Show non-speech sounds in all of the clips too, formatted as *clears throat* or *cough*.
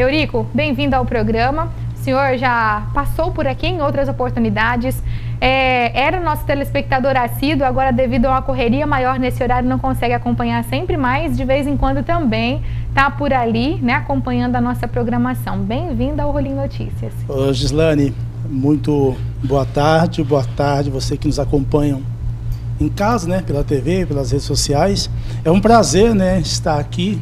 Eurico, bem-vindo ao programa. O senhor já passou por aqui em outras oportunidades. É, era nosso telespectador assíduo, agora devido a uma correria maior nesse horário não consegue acompanhar sempre mais, de vez em quando também está por ali, né, acompanhando a nossa programação. Bem-vindo ao Rolim Notícias. Ô, Gislane, muito boa tarde, boa tarde você que nos acompanha em casa, né, pela TV, pelas redes sociais. É um prazer, né, estar aqui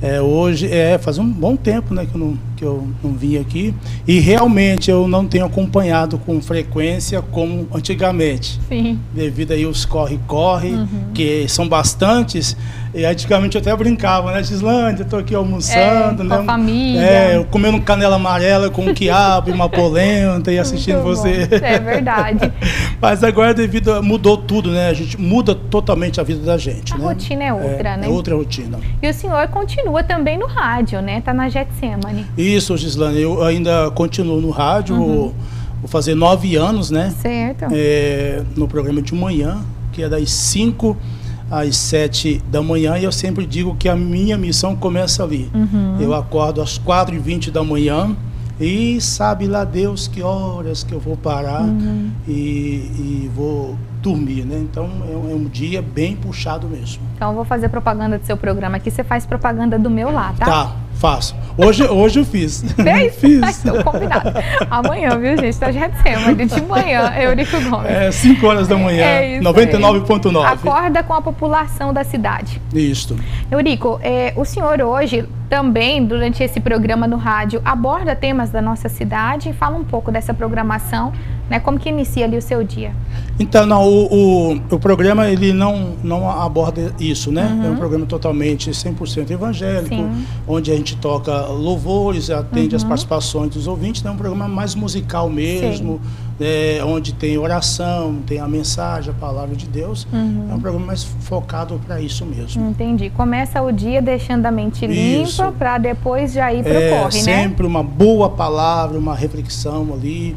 é, hoje, é, faz um bom tempo né, que, eu não, que eu não vim aqui e realmente eu não tenho acompanhado com frequência como antigamente. Sim. Devido aí os corre-corre, uhum. que são bastantes. E antigamente eu até brincava, né? Gislândia, estou aqui almoçando, é, né? Com a família. É, comendo canela amarela com um quiabo e uma polenta e assistindo você. É verdade. *laughs* Mas agora devido a, mudou tudo, né? A gente muda totalmente a vida da gente. A né? rotina é outra, é, né? É outra rotina. E o senhor continua também no rádio, né? Tá na Getsemane. Isso, Gislane, eu ainda continuo no rádio. Uhum. Vou, fazer nove anos, né? Certo. É, no programa de manhã, que é das cinco às sete da manhã e eu sempre digo que a minha missão começa ali. Uhum. Eu acordo às quatro e vinte da manhã e sabe lá Deus que horas que eu vou parar uhum. e, e, vou dormir, né? Então é, é, um dia bem puxado mesmo. Então eu vou fazer propaganda do seu programa aqui, você faz propaganda do meu lá, tá? Tá. Faço. Hoje, hoje eu fiz. *laughs* Fez? fiz. Então, combinado. Amanhã, viu, gente? Tá já de de manhã, Eurico Gomes. É, 5 horas da manhã, é 99.9. Acorda com a população da cidade. Isso. Eurico, é, o senhor hoje também, durante esse programa no rádio, aborda temas da nossa cidade. Fala um pouco dessa programação, né? Como que inicia ali o seu dia? Então, não, o, o, o programa ele não, não aborda isso, né? Uhum. É um programa totalmente 100% evangélico, Sim. onde a gente toca louvores, atende uhum. as participações dos ouvintes. É um programa mais musical mesmo, é, onde tem oração, tem a mensagem, a palavra de Deus. Uhum. É um programa mais focado para isso mesmo. Entendi. Começa o dia deixando a mente limpa para depois já ir para o é, corre, né? Sempre uma boa palavra, uma reflexão ali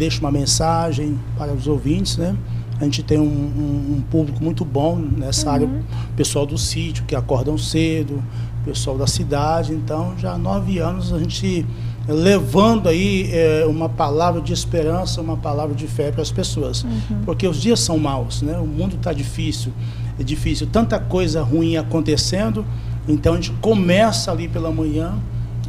deixa uma mensagem para os ouvintes, né? A gente tem um, um, um público muito bom nessa uhum. área, pessoal do sítio que acordam cedo, pessoal da cidade. Então, já há nove anos a gente levando aí é, uma palavra de esperança, uma palavra de fé para as pessoas, uhum. porque os dias são maus, né? O mundo está difícil, é difícil, tanta coisa ruim acontecendo. Então a gente começa ali pela manhã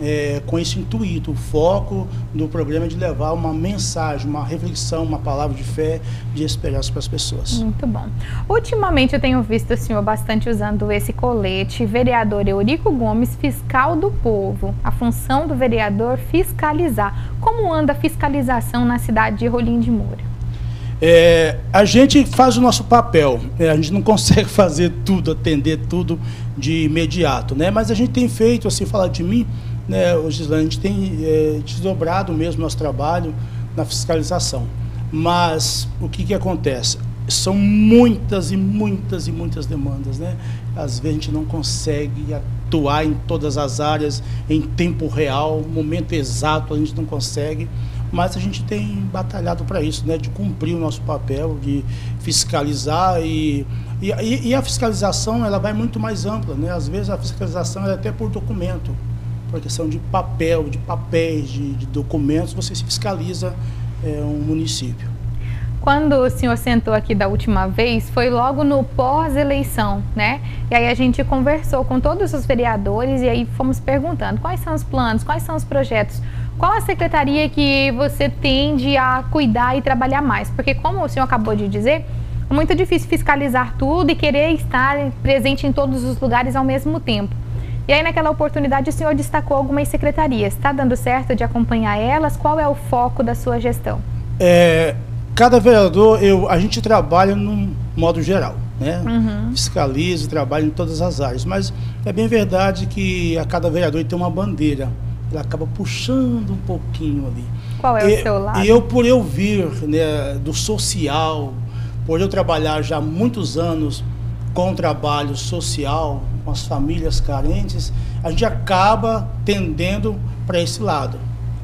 é, com esse intuito. O foco do programa é de levar uma mensagem, uma reflexão, uma palavra de fé, de esperança para as pessoas. Muito bom. Ultimamente eu tenho visto o senhor bastante usando esse colete, vereador Eurico Gomes, fiscal do povo. A função do vereador fiscalizar. Como anda a fiscalização na cidade de Rolim de Moura? É, a gente faz o nosso papel, é, a gente não *laughs* consegue fazer tudo, atender tudo de imediato, né? Mas a gente tem feito, assim, falar de mim, né, o Gislane, a gente tem é, desdobrado mesmo nosso trabalho na fiscalização. Mas o que, que acontece? São muitas e muitas e muitas demandas, né? Às vezes a gente não consegue atuar em todas as áreas em tempo real, momento exato a gente não consegue, mas a gente tem batalhado para isso, né? De cumprir o nosso papel, de fiscalizar e, e, e a fiscalização ela vai muito mais ampla, né? Às vezes a fiscalização é até por documento por questão de papel, de papéis, de, de documentos, você se fiscaliza é, um município. Quando o senhor sentou aqui da última vez, foi logo no pós-eleição, né? E aí a gente conversou com todos os vereadores e aí fomos perguntando quais são os planos, quais são os projetos, qual a secretaria que você tende a cuidar e trabalhar mais? Porque como o senhor acabou de dizer, é muito difícil fiscalizar tudo e querer estar presente em todos os lugares ao mesmo tempo. E aí, naquela oportunidade, o senhor destacou algumas secretarias. Está dando certo de acompanhar elas? Qual é o foco da sua gestão? É, cada vereador, eu, a gente trabalha num modo geral. Né? Uhum. Fiscaliza, trabalha em todas as áreas. Mas é bem verdade que a cada vereador tem uma bandeira. Ele acaba puxando um pouquinho ali. Qual é e, o seu lado? E eu, por eu vir né, do social, por eu trabalhar já há muitos anos com o trabalho social, com as famílias carentes, a gente acaba tendendo para esse lado,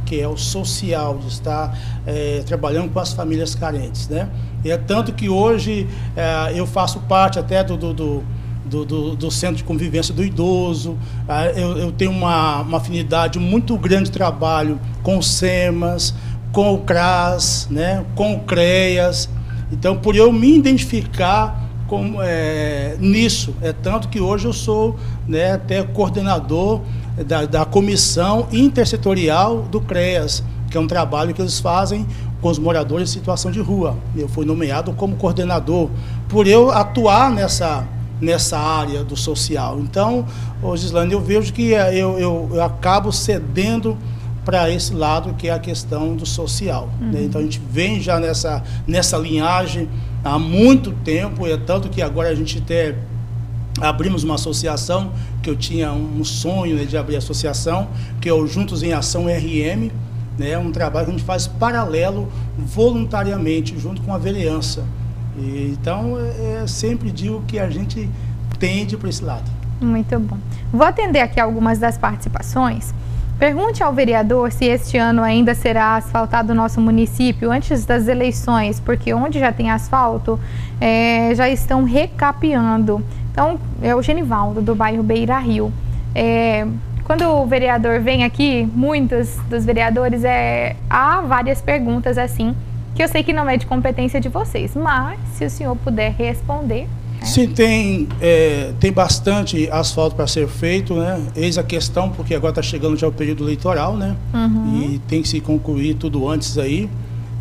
que é o social, de estar é, trabalhando com as famílias carentes. Né? E é tanto que hoje é, eu faço parte até do, do, do do, do, do, Centro de Convivência do Idoso. Ah, eu, eu tenho uma, uma, afinidade muito grande de trabalho com o SEMAS, com o CRAS, né, com o CREAS. Então, por eu me identificar com, é, nisso, é tanto que hoje eu sou né, até coordenador da, da comissão intersetorial do CREAS, que é um trabalho que eles fazem com os moradores em situação de rua. Eu fui nomeado como coordenador por eu atuar nessa nessa área do social. Então, Gislaine, eu vejo que é, eu, eu, eu acabo cedendo para esse lado que é a questão do social. Né? Uhum. Né? Então a gente vem já nessa, nessa linhagem há muito tempo, é tanto que agora a gente até abrimos uma associação, que eu tinha um sonho né, de abrir associação, que é o Juntos em Ação RM, né, um trabalho que a gente faz paralelo, voluntariamente, junto com a vereança. E, então, é, é, sempre digo que a gente tende para esse lado. Muito bom. Vou atender aqui algumas das participações. Pergunte ao vereador se este ano ainda será asfaltado o nosso município antes das eleições, porque onde já tem asfalto, é, já estão recapeando. Então, é o Genivaldo, do bairro Beira Rio. É, quando o vereador vem aqui, muitos dos vereadores, é, há várias perguntas assim, que eu sei que não é de competência de vocês, mas se o senhor puder responder. É. Sim, tem, é, tem bastante asfalto para ser feito, né? Eis a questão, porque agora está chegando já o período eleitoral, né? Uhum. E tem que se concluir tudo antes aí.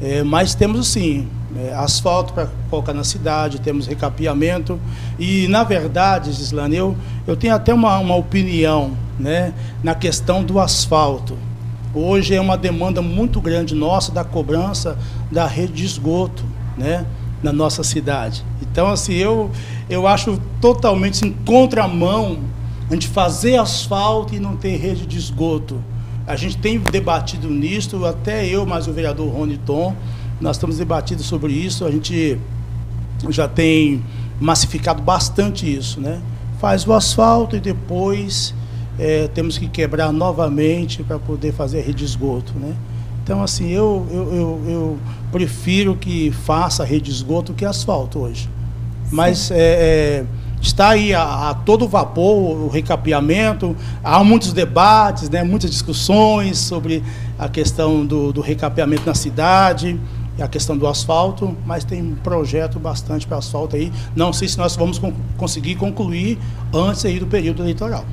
É, mas temos sim é, asfalto para colocar na cidade, temos recapeamento. E, na verdade, Gislane, eu, eu tenho até uma, uma opinião né, na questão do asfalto. Hoje é uma demanda muito grande nossa da cobrança da rede de esgoto né, na nossa cidade. Então, assim, eu, eu acho totalmente em contramão a gente fazer asfalto e não ter rede de esgoto. A gente tem debatido nisso, até eu, mas o vereador Rony Tom, nós estamos debatindo sobre isso, a gente já tem massificado bastante isso, né? Faz o asfalto e depois é, temos que quebrar novamente para poder fazer a rede de esgoto, né? Então, assim, eu, eu, eu, eu, prefiro que faça rede de esgoto que asfalto hoje. Mas é, é, está aí a, a, todo vapor o recapeamento, há muitos debates, né, muitas discussões sobre a questão do, do recapeamento na cidade e a questão do asfalto, mas tem um projeto bastante para asfalto aí. Não sei se nós vamos con conseguir concluir antes aí do período eleitoral.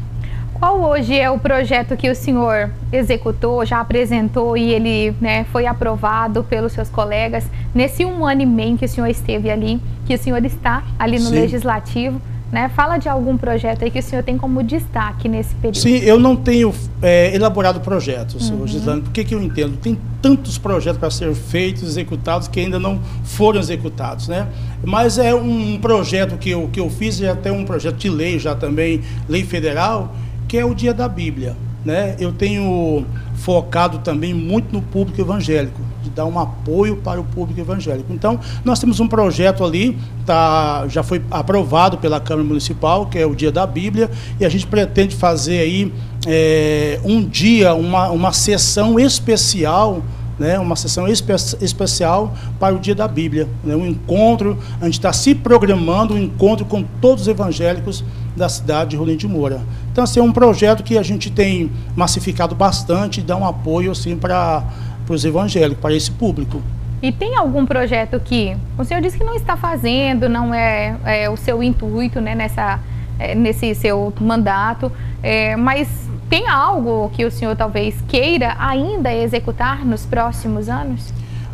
Qual hoje é o projeto que o senhor executou, já apresentou e ele né, foi aprovado pelos seus colegas nesse um ano e meio que o senhor esteve ali, que o senhor está ali no Sim. Legislativo? Né? Fala de algum projeto aí que o senhor tem como destaque nesse período. Sim, eu não tenho é, elaborado projetos, uhum. Gislane. Por que, que eu entendo? Tem tantos projetos para ser feitos, executados, que ainda não foram executados. Né? Mas é um projeto que eu, que eu fiz, e até um projeto de lei já também, lei federal, que é o Dia da Bíblia. Né? Eu tenho focado também muito no público evangélico de dar um apoio para o público evangélico. Então, nós temos um projeto ali, tá, já foi aprovado pela Câmara Municipal, que é o Dia da Bíblia, e a gente pretende fazer aí é, um dia, uma, uma sessão especial né, uma sessão espe especial para o Dia da Bíblia. Né, um encontro, a gente está se programando um encontro com todos os evangélicos da cidade de Rolim de Moura. Então, assim, é um projeto que a gente tem massificado bastante e dá um apoio assim, para os evangélicos, para esse público. E tem algum projeto que o senhor disse que não está fazendo, não é, é o seu intuito né, nessa, é, nesse seu mandato, é, mas tem algo que o senhor talvez queira ainda executar nos próximos anos?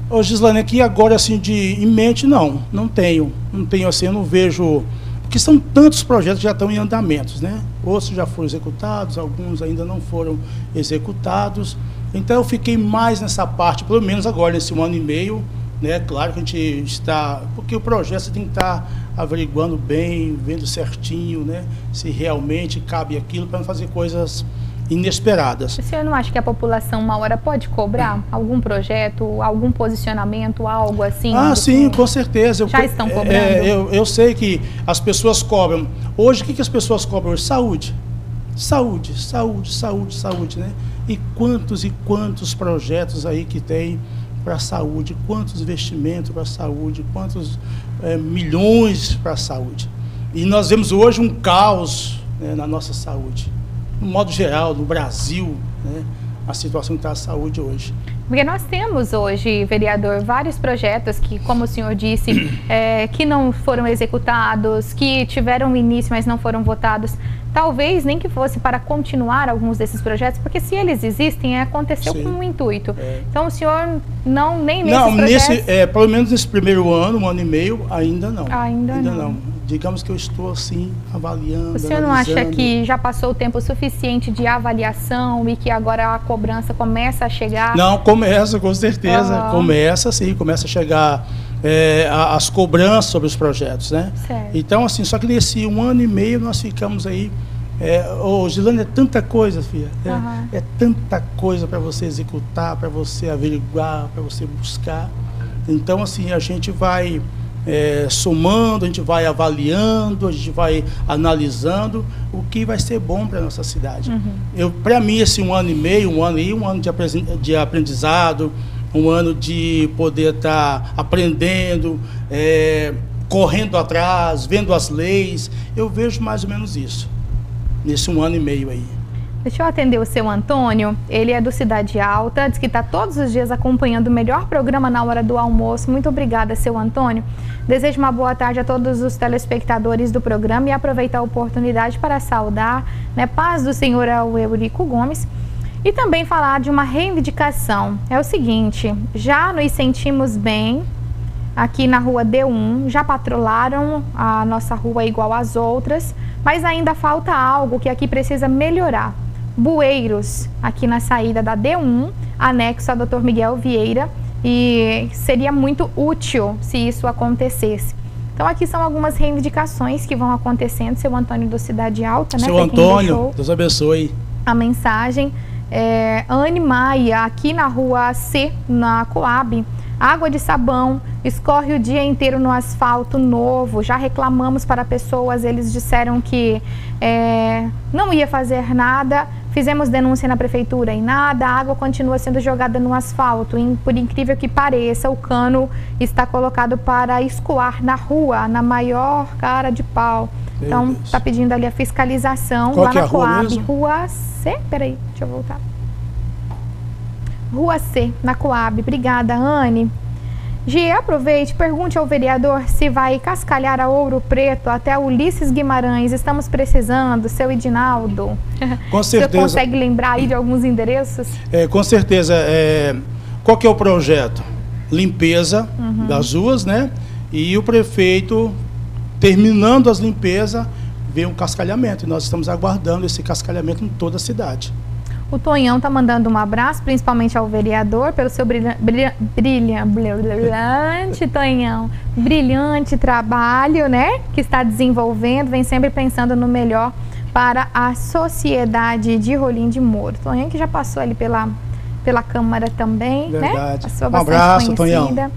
Ô Gislane, aqui agora assim de em mente não, não tenho. Não tenho assim, eu não vejo. Porque são tantos projetos que já estão em andamentos, né? Outros já foram executados, alguns ainda não foram executados. Então eu fiquei mais nessa parte, pelo menos agora, nesse um ano e meio, né? Claro que a gente está. Porque o projeto você tem que estar averiguando bem, vendo certinho, né? Se realmente cabe aquilo para não fazer coisas inesperadas. O senhor não acha que a população uma hora pode cobrar algum projeto, algum posicionamento, algo assim? Ah, sim, com certeza. Já eu, estão é, cobrando? É, eu, eu sei que as pessoas cobram. Hoje, o que, que as pessoas cobram? Saúde. Saúde, saúde, saúde, saúde, né? E quantos e quantos projetos aí que tem para a saúde, quantos investimentos para a saúde, quantos é, milhões para a saúde. E nós vemos hoje um caos né, na nossa saúde. No modo geral, no Brasil, né, a situação que está a saúde hoje. Porque nós temos hoje, vereador, vários projetos que, como o senhor disse, *coughs* é, que não foram executados, que tiveram início, mas não foram votados. Talvez nem que fosse para continuar alguns desses projetos, porque se eles existem, é, aconteceu Sim. com um intuito. É. Então o senhor não nem nesses não, projetos... nesse, é, pelo menos nesse primeiro ano, um ano e meio, ainda não. Ainda, ainda não. não digamos que eu estou assim avaliando. O senhor não acha que já passou o tempo suficiente de avaliação e que agora a cobrança começa a chegar? Não, começa, com certeza. Uhum. Começa sim, começa a chegar é, as cobranças sobre os projetos, né? Certo. Então, assim, só que nesse um ano e meio nós ficamos aí. É, oh, Gilane, é tanta coisa, filha. É, uhum. é tanta coisa para você executar, para você averiguar, para você buscar. Então, assim, a gente vai é, somando, a gente vai avaliando, a gente vai analisando o que vai ser bom para a nossa cidade. Uhum. Para mim, esse um ano e meio, um ano e um ano de, de aprendizado, um ano de poder estar tá aprendendo, é, correndo atrás, vendo as leis, eu vejo mais ou menos isso, nesse um ano e meio aí. Deixa eu atender o seu Antônio. Ele é do Cidade Alta, diz que está todos os dias acompanhando o melhor programa na hora do almoço. Muito obrigada, seu Antônio. Desejo uma boa tarde a todos os telespectadores do programa e aproveitar a oportunidade para saudar, né, paz do Senhor ao Eurico Gomes. E também falar de uma reivindicação. É o seguinte, já nos sentimos bem aqui na rua D1, já patrolaram a nossa rua igual às outras, mas ainda falta algo que aqui precisa melhorar bueiros aqui na saída da D1, anexo a Dr. Miguel Vieira, e seria muito útil se isso acontecesse. Então aqui são algumas reivindicações que vão acontecendo, seu Antônio do Cidade Alta, né? Seu Antônio, Deus abençoe. A mensagem. É, Anne Maia, aqui na rua C, na Coab, água de sabão, escorre o dia inteiro no asfalto novo. Já reclamamos para pessoas, eles disseram que é, não ia fazer nada. Fizemos denúncia na prefeitura e nada, a água continua sendo jogada no asfalto. E, por incrível que pareça, o cano está colocado para escoar na rua, na maior cara de pau. Meu então, está pedindo ali a fiscalização Qual lá na é Coab. Rua C, peraí, deixa eu voltar. Rua C, na Coab. Obrigada, Anne. G, aproveite, pergunte ao vereador se vai cascalhar a Ouro Preto até Ulisses Guimarães. Estamos precisando, seu Edinaldo. *laughs* Com certeza. Você consegue lembrar aí de alguns endereços? É, com certeza. É, qual que é o projeto? Limpeza uhum. das ruas, né? E o prefeito, terminando as limpezas, vê um cascalhamento. E nós estamos aguardando esse cascalhamento em toda a cidade. O Tonhão está mandando um abraço, principalmente ao vereador, pelo seu brilhante, brilhante, Tonhão, brilhante trabalho, né? Que está desenvolvendo, vem sempre pensando no melhor para a sociedade de Rolim de Moro. Tonhão que já passou ali pela, pela Câmara também, né? Verdade. né? Passou um abraço, Tonhão.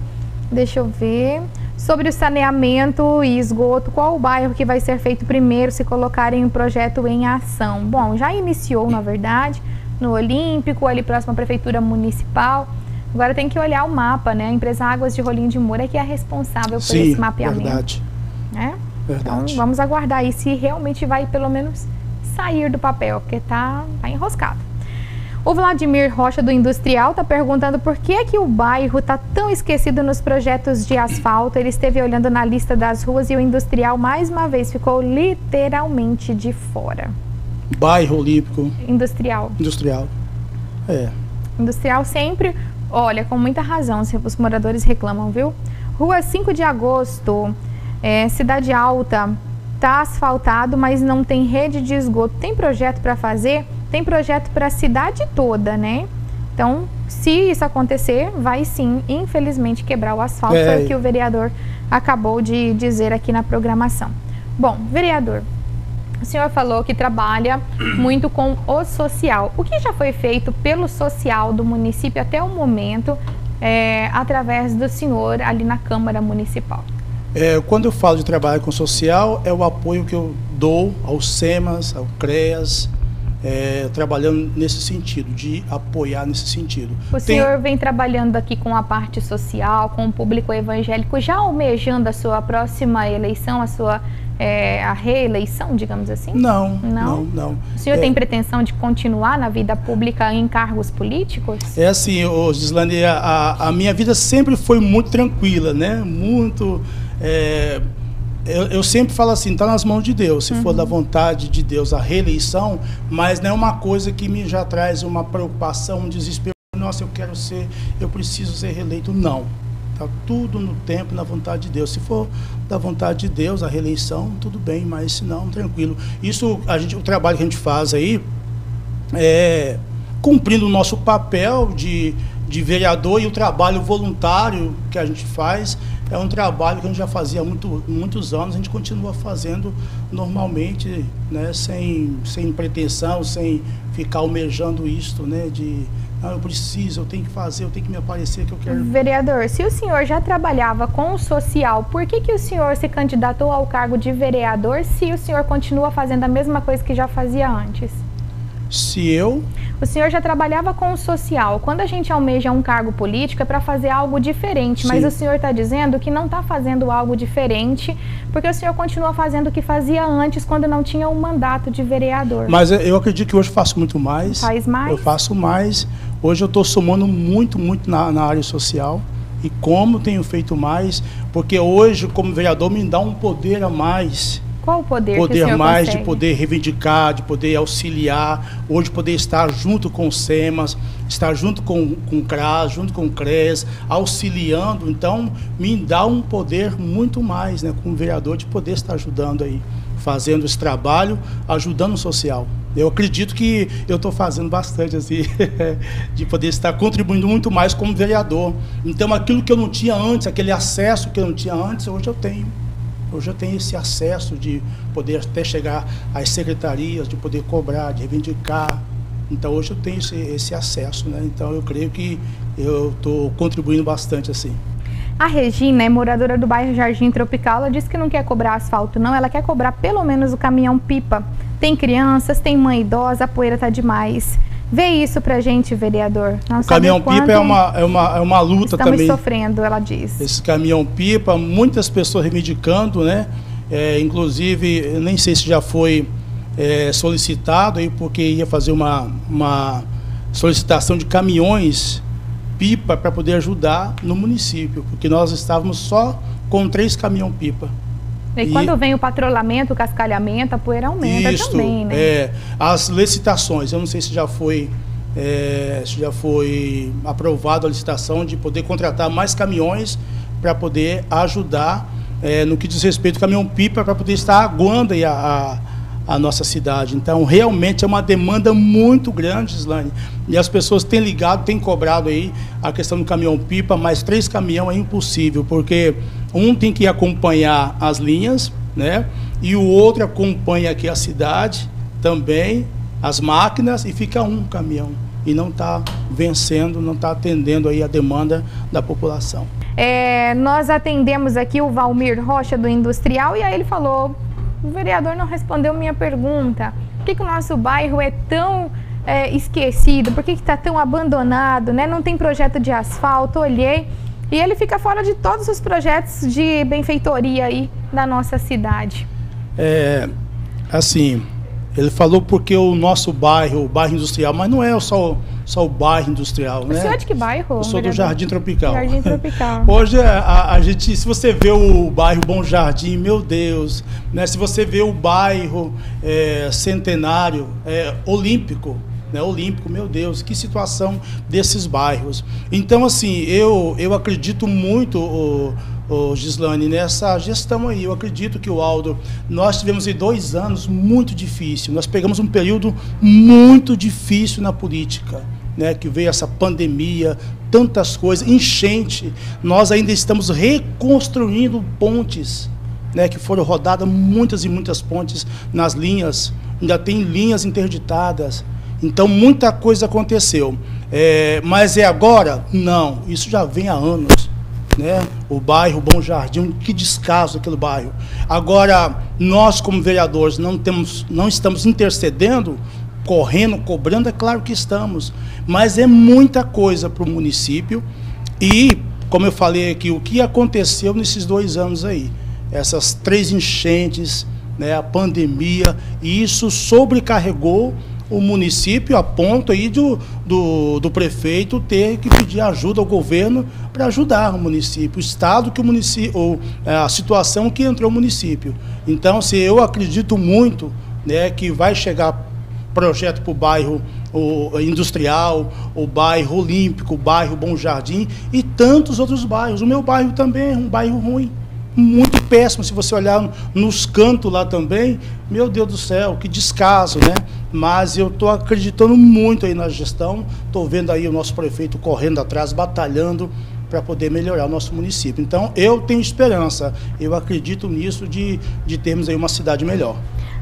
Deixa eu ver. Sobre o saneamento e esgoto, qual o bairro que vai ser feito primeiro se colocarem o projeto em ação? Bom, já iniciou, na verdade no Olímpico, ali próximo à Prefeitura Municipal. Agora tem que olhar o mapa, né? A empresa Águas de Rolim de Moura é que é responsável por Sim, esse mapeamento. Verdade. Né? Verdade. Então vamos aguardar aí se realmente vai pelo menos sair do papel, porque tá, tá enroscado. O Vladimir Rocha do Industrial está perguntando por que que o bairro está tão esquecido nos projetos de asfalto. Ele esteve olhando na lista das ruas e o Industrial mais uma vez ficou literalmente de fora. Bairro Olímpico. Industrial. Industrial. É. Industrial sempre, olha, com muita razão, os moradores reclamam, viu? Rua 5 de agosto, é, Cidade Alta, tá asfaltado, mas não tem rede de esgoto. Tem projeto para fazer? Tem projeto para a cidade toda, né? Então, se isso acontecer, vai sim, infelizmente, quebrar o asfalto, é. foi o que o vereador acabou de dizer aqui na programação. Bom, vereador, o senhor falou que trabalha *clears throat* muito com o social. O que já foi feito pelo social do município até o momento, é, através do senhor ali na Câmara Municipal? É, quando eu falo de trabalho com social, é o apoio que eu dou aos SEMAS, ao CREAS, é, trabalhando nesse sentido, de apoiar nesse sentido. O Tem... senhor vem trabalhando aqui com a parte social, com o público evangélico, já almejando a sua próxima eleição, a sua é, a reeleição, digamos assim? Não, não, não. não. O senhor é, tem pretensão de continuar na vida pública em cargos políticos? É assim, Gislane, a, a minha vida sempre foi muito tranquila, né? Muito... É, eu, eu, sempre falo assim, está nas mãos de Deus, se uhum. for da vontade de Deus a reeleição, mas não é uma coisa que me já traz uma preocupação, um desespero, nossa, eu quero ser, eu preciso ser reeleito, não. Está tudo no tempo, na vontade de Deus. Se for da vontade de Deus, a reeleição, tudo bem, mas se não, tranquilo. Isso, a gente, o trabalho que a gente faz aí é cumprindo o nosso papel de, de vereador e o trabalho voluntário que a gente faz é um trabalho que a gente já fazia há muito, muitos anos, a gente continua fazendo normalmente, né, sem, sem pretensão, sem ficar almejando isto, né, de ah, eu preciso, eu tenho que fazer, eu tenho que me aparecer que eu quero. Vereador, se o senhor já trabalhava com o social, por que, que o senhor se candidatou ao cargo de vereador se o senhor continua fazendo a mesma coisa que já fazia antes? Se eu. O senhor já trabalhava com o social. Quando a gente almeja um cargo político é para fazer algo diferente, Sim. mas o senhor está dizendo que não está fazendo algo diferente, porque o senhor continua fazendo o que fazia antes, quando não tinha um mandato de vereador. Mas eu acredito que hoje faço muito mais. Faz mais? Eu faço mais. Hoje eu estou somando muito, muito na, na área social e como tenho feito mais, porque hoje, como vereador, me dá um poder a mais qual o poder Poder que o mais consegue? de poder reivindicar, de poder auxiliar, hoje poder estar junto com o SEMAS, estar junto com, com o CRAS, junto com o CRES, auxiliando. Então, me dá um poder muito mais, né, como vereador, de poder estar ajudando aí, fazendo esse trabalho, ajudando o social. Eu acredito que eu estou fazendo bastante, assim, *laughs* de poder estar contribuindo muito mais como vereador. Então, aquilo que eu não tinha antes, aquele acesso que eu não tinha antes, hoje eu tenho. Hoje eu tenho esse acesso de poder até chegar às secretarias, de poder cobrar, de reivindicar. Então hoje eu tenho esse, esse acesso, né? Então eu creio que eu estou contribuindo bastante assim. A Regina é moradora do bairro Jardim Tropical. Ela disse que não quer cobrar asfalto, não. Ela quer cobrar pelo menos o caminhão pipa. Tem crianças, tem mãe idosa, a poeira tá demais. Vê isso pra gente, vereador. o caminhão-pipa é uma, é, uma, é uma luta estamos também. Estamos sofrendo, ela diz. Esse caminhão-pipa, muitas pessoas reivindicando, né? É, inclusive, nem sei se já foi é, solicitado, aí, porque ia fazer uma, uma solicitação de caminhões pipa para poder ajudar no município, porque nós estávamos só com três caminhão-pipa. E, quando vem o patrulhamento, o cascalhamento, a poeira aumenta isto, também, né? É, as licitações, eu não sei se já foi, é, se já foi aprovado a licitação de poder contratar mais caminhões para poder ajudar é, no que diz respeito ao caminhão-pipa, para poder estar aguando a, a a nossa cidade. Então, realmente é uma demanda muito grande, Islane. E as pessoas têm ligado, têm cobrado aí a questão do caminhão-pipa, mas três caminhão é impossível, porque um tem que acompanhar as linhas, né? E o outro acompanha aqui a cidade também, as máquinas, e fica um caminhão. E não está vencendo, não está atendendo aí a demanda da população. É, nós atendemos aqui o Valmir Rocha do Industrial e aí ele falou o vereador não respondeu minha pergunta. Por que, que o nosso bairro é tão é, esquecido? Por que está tão abandonado? Né? Não tem projeto de asfalto, olhei. E ele fica fora de todos os projetos de benfeitoria aí da nossa cidade. É, assim, ele falou porque o nosso bairro, o bairro industrial, mas não é só só o bairro industrial, o né? Você é de que bairro? Eu sou do Jardim Tropical. Jardim Tropical. *laughs* Hoje a, a, gente, se você vê o bairro Bom Jardim, meu Deus, né? Se você vê o bairro é, Centenário, é, Olímpico, né, olímpico, meu Deus, que situação desses bairros. Então, assim, eu, eu acredito muito, o, Gislane, nessa gestão aí. Eu acredito que o Aldo, nós tivemos aí dois anos muito difíceis. Nós pegamos um período muito difícil na política né, que veio essa pandemia, tantas coisas, enchente. Nós ainda estamos reconstruindo pontes, né, que foram rodadas muitas e muitas pontes nas linhas, ainda tem linhas interditadas. Então muita coisa aconteceu. É, mas é agora? Não, isso já vem há anos. Né? O bairro Bom Jardim, que descaso aquele bairro. Agora, nós como vereadores não, temos, não estamos intercedendo correndo, cobrando? É claro que estamos, mas é muita coisa para o município e, como eu falei aqui, o que aconteceu nesses dois anos aí? Essas três enchentes, né, a pandemia, e isso sobrecarregou o município a ponto aí do, do, do prefeito ter que pedir ajuda ao governo para ajudar o município, o estado que o município, ou é, a situação que entrou o município. Então, se eu acredito muito né, que vai chegar projeto para o bairro o industrial, o bairro olímpico, o bairro Bom Jardim e tantos outros bairros. O meu bairro também é um bairro ruim muito péssimo. Se você olhar nos cantos lá também, meu Deus do céu, que descaso, né? Mas eu estou acreditando muito aí na gestão, estou vendo aí o nosso prefeito correndo atrás, batalhando para poder melhorar o nosso município. Então, eu tenho esperança, eu acredito nisso de, de termos aí uma cidade melhor.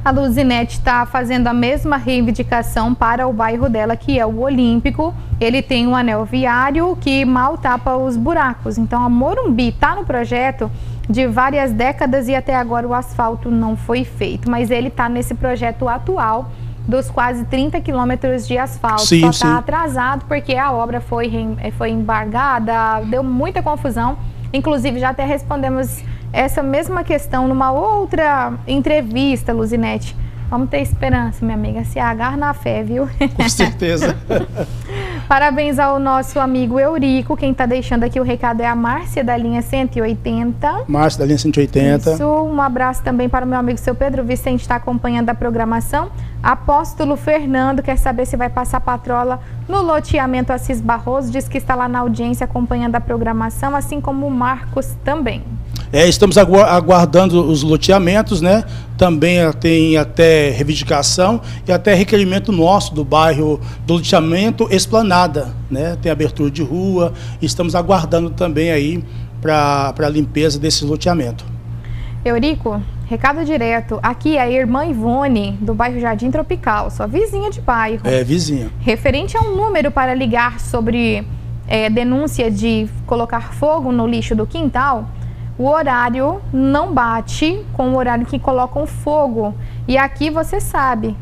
A Luzinete está fazendo a mesma reivindicação para o bairro dela, que é o Olímpico. Ele tem um anel viário que mal tapa os buracos. Então, a Morumbi está no projeto de várias décadas e até agora o asfalto não foi feito. Mas ele está nesse projeto atual dos quase 30 quilômetros de asfalto. Sim, Só está atrasado porque a obra foi, foi embargada, deu muita confusão. Inclusive, já até respondemos essa mesma questão numa outra entrevista, Luzinete. Vamos ter esperança, minha amiga. Se agarra na fé, viu? Com certeza. *laughs* Parabéns ao nosso amigo Eurico. Quem está deixando aqui o recado é a Márcia, da linha 180. Márcia, da linha 180. Isso. Um abraço também para o meu amigo seu Pedro Vicente, está acompanhando a programação. Apóstolo Fernando quer saber se vai passar patrola no loteamento Assis Barroso. Diz que está lá na audiência acompanhando a programação, assim como o Marcos também. É, estamos aguardando os loteamentos, né? Também tem até reivindicação e até requerimento nosso do bairro do loteamento Esplanada, né? Tem abertura de rua, estamos aguardando também aí para a limpeza desse loteamento. Eurico, recado direto. Aqui é a irmã Ivone, do bairro Jardim Tropical, sua vizinha de bairro. É, vizinha. Referente a um número para ligar sobre é, denúncia de colocar fogo no lixo do quintal, o horário não bate com o horário que colocam fogo. E aqui você sabe,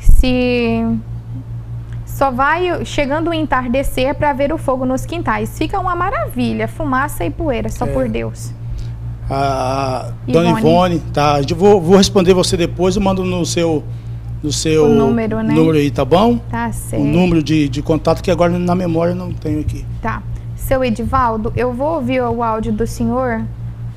se só vai chegando o entardecer para ver o fogo nos quintais. Fica uma maravilha, fumaça e poeira, só é. por Deus. A Dona Ivone, Ivone tá? Eu vou, vou responder você depois, eu mando no seu no seu o número, né? número aí, tá bom? Tá certo. O número de, de contato que agora na memória não tenho aqui. Tá. Seu Edivaldo, eu vou ouvir o áudio do senhor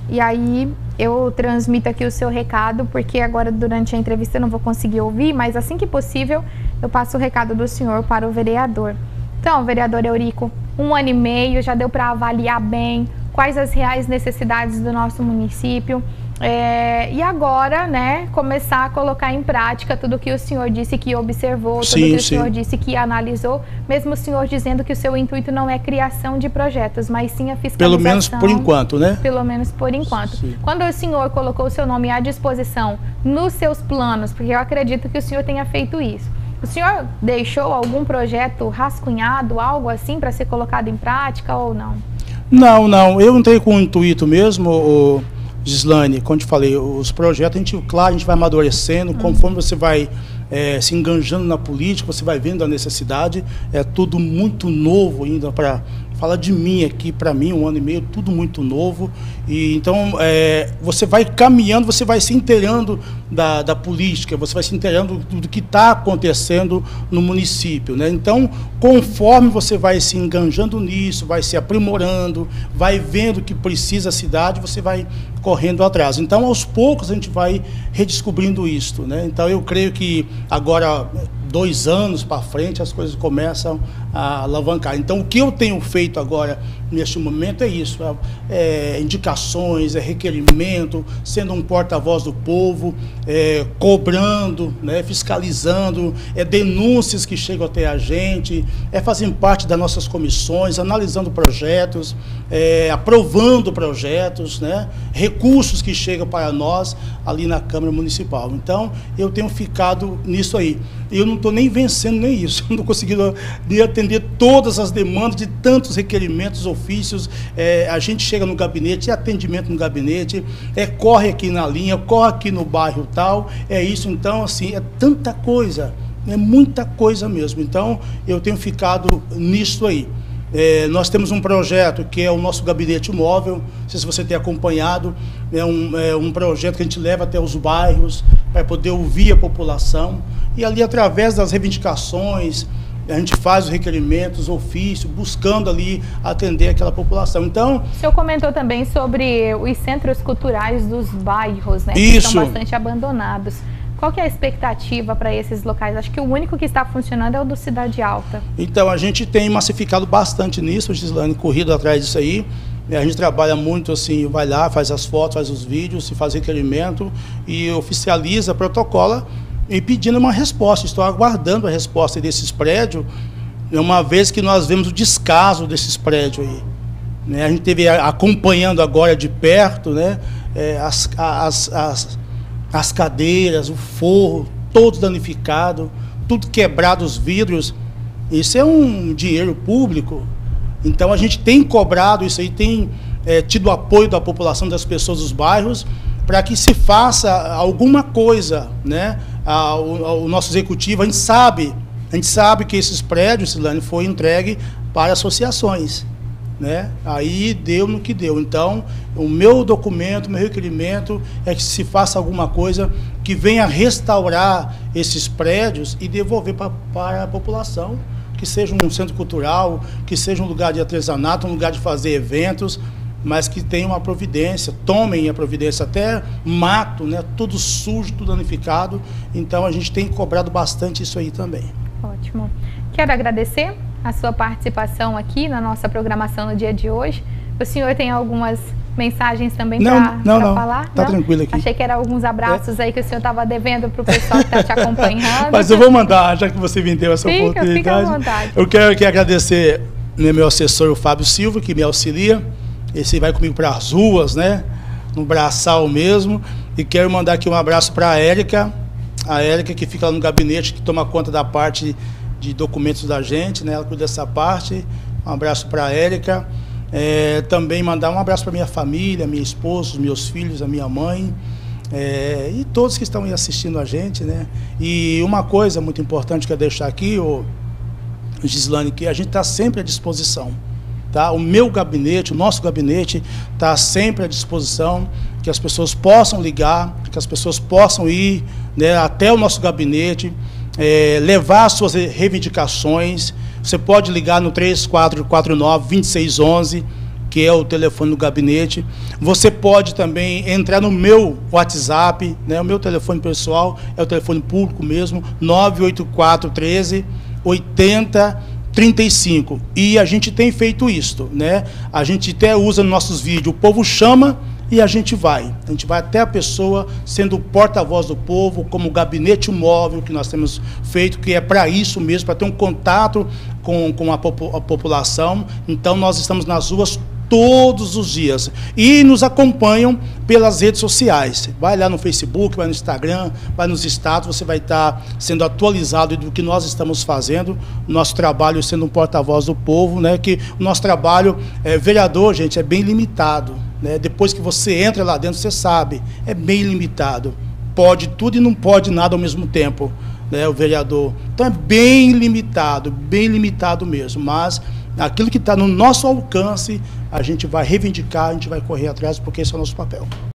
e aí eu transmito aqui o seu recado, porque agora durante a entrevista eu não vou conseguir ouvir, mas assim que possível eu passo o recado do senhor para o vereador. Então, vereador Eurico, um ano e meio já deu para avaliar bem quais as reais necessidades do nosso município. É, e agora, né, começar a colocar em prática tudo que o senhor disse que observou, sim, tudo que sim. o senhor disse que analisou, mesmo o senhor dizendo que o seu intuito não é criação de projetos, mas sim a fiscalização. Pelo menos por enquanto, né? Pelo menos por enquanto. Sim. Quando o senhor colocou o seu nome à disposição nos seus planos, porque eu acredito que o senhor tenha feito isso, o senhor deixou algum projeto rascunhado, algo assim, para ser colocado em prática ou não? Não, não. Eu entrei com o intuito mesmo. O Gislaine, como te falei, os projetos, a gente, claro, a gente vai amadurecendo, conforme você vai é, se enganjando na política, você vai vendo a necessidade, é tudo muito novo ainda para fala de mim aqui, para mim, um ano e meio, tudo muito novo. E então é, você vai caminhando, você vai se inteirando da, da política, você vai se inteirando do, que está acontecendo no município. Né? Então, conforme você vai se enganjando nisso, vai se aprimorando, vai vendo o que precisa a cidade, você vai correndo atrás. Então, aos poucos, a gente vai redescobrindo isto. Né? Então, eu creio que agora dois anos para frente as coisas começam a alavancar. Então, o que eu tenho feito agora neste momento é isso: é, é indicações, é requerimento, sendo um porta-voz do povo, é, cobrando, né, fiscalizando, é denúncias que chegam até a gente, é fazendo parte das nossas comissões, analisando projetos, é, aprovando projetos, né, recursos que chegam para nós ali na Câmara Municipal. Então, eu tenho ficado nisso aí. Eu não estou nem vencendo nem isso, *laughs* não estou conseguindo atender todas as demandas de tantos requerimentos, ofícios. É, a gente chega no gabinete, é atendimento no gabinete, é corre aqui na linha, corre aqui no bairro tal. É isso, então, assim, é tanta coisa É muita coisa mesmo. Então, eu tenho ficado nisso aí. É, nós temos um projeto que é o nosso gabinete móvel, não sei se você tem acompanhado, é um, é um projeto que a gente leva até os bairros para poder ouvir a população e ali através das reivindicações, a gente faz os requerimentos, ofício, buscando ali atender aquela população. Então, o senhor comentou também sobre os centros culturais dos bairros, né, isso. que estão bastante abandonados. Qual que é a expectativa para esses locais? Acho que o único que está funcionando é o do Cidade Alta. Então, a gente tem massificado bastante nisso, Gislane, corrido atrás disso aí. A gente trabalha muito assim, vai lá, faz as fotos, faz os vídeos, se faz requerimento e oficializa, protocola e pedindo uma resposta. Estou aguardando a resposta desses prédios, uma vez que nós vemos o descaso desses prédios aí. Né? A gente teve acompanhando agora de perto né? É, as, as, as as cadeiras, o forro, todo danificado, tudo quebrado, os vidros. Isso é um dinheiro público. Então a gente tem cobrado isso aí, tem é, tido apoio da população, das pessoas dos bairros, para que se faça alguma coisa, né? o, o, nosso executivo, a gente sabe, a gente sabe que esses prédios, Silane, foi entregue para associações né? Aí deu no que deu. Então, o meu documento, meu requerimento é que se faça alguma coisa que venha restaurar esses prédios e devolver pra, para a população, que seja um centro cultural, que seja um lugar de artesanato, um lugar de fazer eventos, mas que tenha uma providência, tomem a providência, até mato, né? Tudo sujo, tudo danificado. Então a gente tem cobrado bastante isso aí também. Ótimo. Quero agradecer a sua participação aqui na nossa programação no dia de hoje. O senhor tem algumas mensagens também para falar? Tá não? tranquilo aqui. Achei que eram alguns abraços é. aí que o senhor estava devendo para o pessoal que está te *laughs* acompanhando. Mas eu vou mandar, já que você me deu essa fica, oportunidade. Fica à vontade. Eu quero aqui agradecer né, meu assessor, o Fábio Silva, que me auxilia. Esse vai comigo para as ruas, né? No braçal mesmo. E quero mandar aqui um abraço para a Érica. A Érica que fica lá no gabinete, que toma conta da parte de documentos da gente, né? Ela cuida dessa parte. Um abraço para a Érica. É, também mandar um abraço para minha família, minha esposa, os meus filhos, a minha mãe. É, e todos que estão aí assistindo a gente, né? E uma coisa muito importante que eu deixar aqui, o Gislane, que a gente está sempre à disposição. Tá? O meu gabinete, o nosso gabinete, está sempre à disposição, que as pessoas possam ligar, que as pessoas possam ir né, até o nosso gabinete é, levar suas reivindicações. Você pode ligar no 3449-2611, que é o telefone do gabinete. Você pode também entrar no meu WhatsApp, né? o meu telefone pessoal é o telefone público mesmo, 98413 8035. E a gente tem feito isto, né? A gente até usa nos nossos vídeos, o povo chama e a gente vai. A gente vai até a pessoa, sendo porta-voz do povo, como gabinete móvel que nós temos feito, que é para isso mesmo, para ter um contato com, com a, popu a população. Então, nós estamos nas ruas todos os dias. E nos acompanham pelas redes sociais. Vai lá no Facebook, vai no Instagram, vai nos estados, você vai estar sendo atualizado do que nós estamos fazendo, nosso trabalho sendo um porta-voz do povo, né? Que o nosso trabalho, é, vereador, gente, é bem limitado. Né? Depois que você entra lá dentro, você sabe, é bem limitado. Pode tudo e não pode nada ao mesmo tempo, né, o vereador. Então é bem limitado, bem limitado mesmo. Mas aquilo que está no nosso alcance, a gente vai reivindicar, a gente vai correr atrás, porque esse é o nosso papel.